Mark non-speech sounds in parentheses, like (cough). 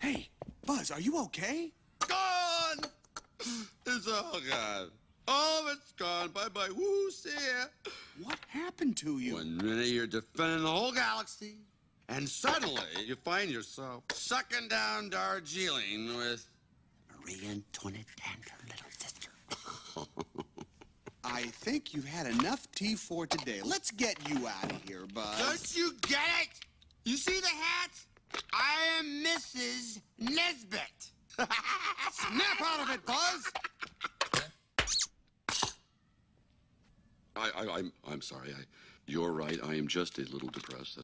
Hey, Buzz, are you okay? Gone! It's all gone. All of it's gone. Bye bye. Woo, see ya. What happened to you? One minute you're defending the whole galaxy, and suddenly you find yourself sucking down Darjeeling with Marie Antoinette and her little sister. (laughs) I think you've had enough tea for today. Let's get you out of here, Buzz. Don't you get it? You see the hat? Am Mrs. Nesbitt. Snap out of it, Buzz! I, I, I'm, I'm sorry. I, you're right. I am just a little depressed.